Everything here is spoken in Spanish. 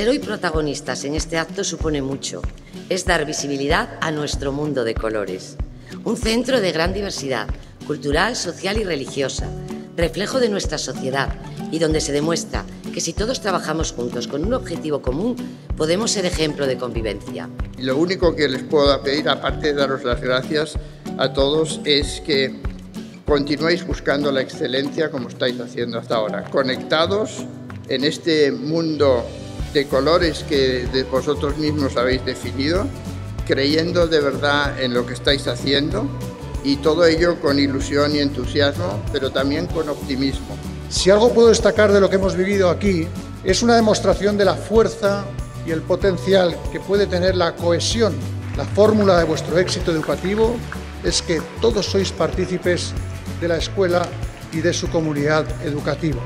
hoy protagonistas en este acto supone mucho. Es dar visibilidad a nuestro mundo de colores. Un centro de gran diversidad, cultural, social y religiosa, reflejo de nuestra sociedad y donde se demuestra que si todos trabajamos juntos con un objetivo común, podemos ser ejemplo de convivencia. Lo único que les puedo pedir, aparte de daros las gracias a todos, es que continuéis buscando la excelencia como estáis haciendo hasta ahora, conectados en este mundo de colores que vosotros mismos habéis definido, creyendo de verdad en lo que estáis haciendo y todo ello con ilusión y entusiasmo, pero también con optimismo. Si algo puedo destacar de lo que hemos vivido aquí, es una demostración de la fuerza y el potencial que puede tener la cohesión. La fórmula de vuestro éxito educativo es que todos sois partícipes de la escuela y de su comunidad educativa.